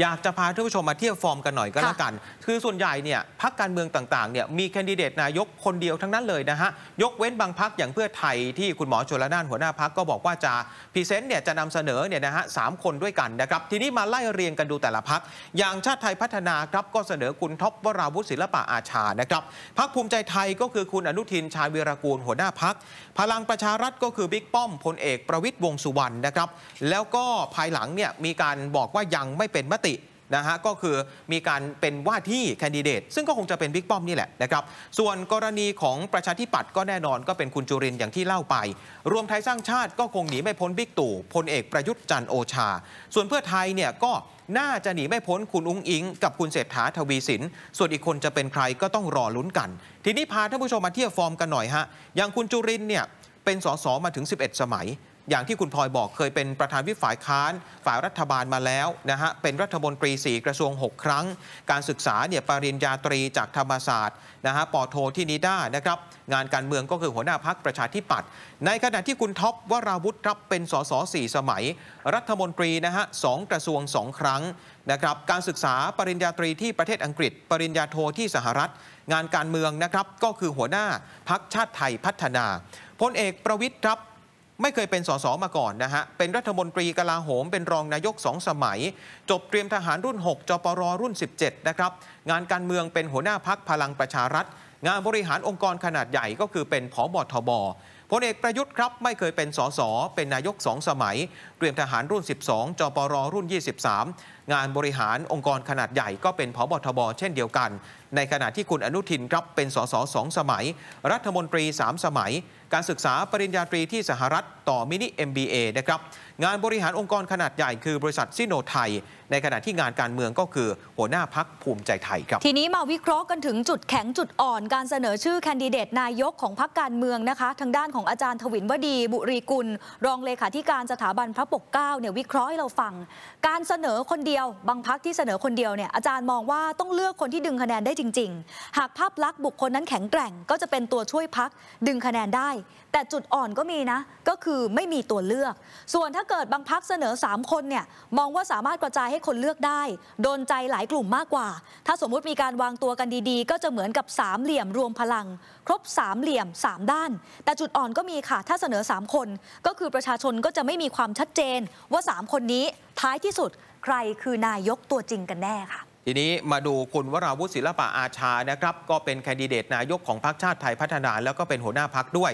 อยากจะพาท่านผู้ชมมาเทียบฟอร์มกันหน่อยก็ค่ะแล้วกัน คือส่วนใหญ่เนี่ยพรรคการเมืองต่างๆเนี่ยมีแคนดิเดตนายกคนเดียวทั้งนั้นเลยนะฮะ ยกเว้นบางพรรคอย่างเพื่อไทยที่คุณหมอชลน่านหัวหน้าพรรคก็บอกว่าจะ present เนี่ยจะนำเสนอเนี่ยนะฮะสามคนด้วยกันนะครับ ทีนี้มาไล่เรียงกันดูแต่ละพรรค อย่างชาติไทยพัฒนาครับก็เสนอคุณท็อปวราวุฒิศิลปะอาชานะครับพรรคภูมิใจไทยก็คือคุณอนุทินชาญวีรกูลหัวหน้าพรรคพลังประชารัฐก็คือบิ๊กป้อมพลเอกประวิตรวงษ์สุวรรณนะครับแล้วก็ภายหลังเนี่ยมีการบอกว่ายังไม่เป็นมตินะฮะก็คือมีการเป็นว่าที่แคนดิเดต ซึ่งก็คงจะเป็นบิ๊กป้อมนี่แหละนะครับ ส่วนกรณีของประชาธิปัตย์ก็แน่นอนก็เป็นคุณจุรินอย่างที่เล่าไป รวมไทยสร้างชาติก็คงหนีไม่พ้นบิ๊กตู่พลเอกประยุทธ์จันทร์โอชา ส่วนเพื่อไทยเนี่ยก็น่าจะหนีไม่พ้นคุณอุ้งอิง กับคุณเศรษฐาทวีสิน ส่วนอีกคนจะเป็นใครก็ต้องรอลุ้นกัน ทีนี้พาท่านผู้ชมมาเทียบฟอร์มกันหน่อยฮะอย่างคุณจุรินเนี่ยเป็นสสมาถึง 11 สมัย อย่างที่คุณพลอยบอกเคยเป็นประธานวิฝ่ายค้าน ฝ่ายรัฐบาลมาแล้วนะฮะเป็นรัฐมนตรี 4 กระทรวง 6 ครั้ง การศึกษาเนี่ยปริญญาตรีจากธรรมศาสตร์นะฮะปอโทที่นิด้านะครับงานการเมืองก็คือหัวหน้าพักประชาธิปัตย์ในขณะที่คุณท็อปวราวุธรับเป็นสส4สมัย รัฐมนตรีนะฮะสองกระทรวง2ครั้งนะครับการศึกษาปริญญาตรีที่ประเทศอังกฤษ ปริญญาโทที่สหรัฐ งานการเมืองนะครับก็คือหัวหน้าพักชาติไทยพัฒนาพลเอกประวิทย์รับ ไม่เคยเป็นสสมาก่อนนะฮะ เป็นรัฐมนตรีกลาโหม เป็นรองนายกสองสมัย จบเตรียมทหารรุ่น 6จปรรุ่น 17 นะครับ งานการเมืองเป็นหัวหน้าพักพลังประชารัฐ งานบริหารองค์กรขนาดใหญ่ก็คือเป็นผอบทบ พลเอกประยุทธ์ครับไม่เคยเป็นสสเป็นนายกสองสมัย เตรียมทหารรุ่น 12จปรรุ่น 23 งานบริหารองค์กรขนาดใหญ่ก็เป็นผบทบเช่นเดียวกัน ในขณะที่คุณอนุทินครับเป็นสสสองสมัย รัฐมนตรี 3 สมัย การศึกษาปริญญาตรีที่สหรัฐต่อมินิ MBA นะครับงานบริหารองค์กรขนาดใหญ่คือบริษัทซิโนไทย ในขณะที่งานการเมืองก็คือหัวหน้าพักภูมิใจไทยครับ ทีนี้มาวิเคราะห์กันถึงจุดแข็งจุดอ่อนการเสนอชื่อแคนดิเดตนายกของพรรคการเมืองนะคะ ทางด้านของอาจารย์ทวินวดีบุรีกุล รองเลขาธิการสถาบันพระปกเกล้าเนี่ยวิเคราะห์ให้เราฟัง การเสนอคนเดียว บางพักที่เสนอคนเดียวเนี่ยอาจารย์มองว่าต้องเลือกคนที่ดึงคะแนนได้จริง ๆ หากภาพลักษณ์บุคคลนั้นแข็งแกร่ง ก็จะเป็นตัวช่วยพักดึงคะแนนได้ แต่จุดอ่อนก็มีนะ ก็คือไม่มีตัวเลือก ส่วนถ้าเกิดบางพักเสนอ 3 คนเนี่ยมองว่าสามารถกระจายให้คนเลือกได้ โดนใจหลายกลุ่มมากกว่า ถ้าสมมุติมีการวางตัวกันดีๆ ก็จะเหมือนกับสามเหลี่ยมรวมพลัง ครบสามเหลี่ยมสามด้าน แต่จุดอ่อนก็มีค่ะ ถ้าเสนอ 3 คน ก็คือประชาชนก็จะไม่มีความชัดเจนว่า 3 คนนี้ท้ายที่สุดใครคือนายกตัวจริงกันแน่ค่ะ ทีนี้มาดูคุณวราวุฒิศิลปะอาชานะครับ ก็เป็นแคนดิเดตนายกของพรรคชาติไทยพัฒนาแล้วก็เป็นหัวหน้าพักด้วย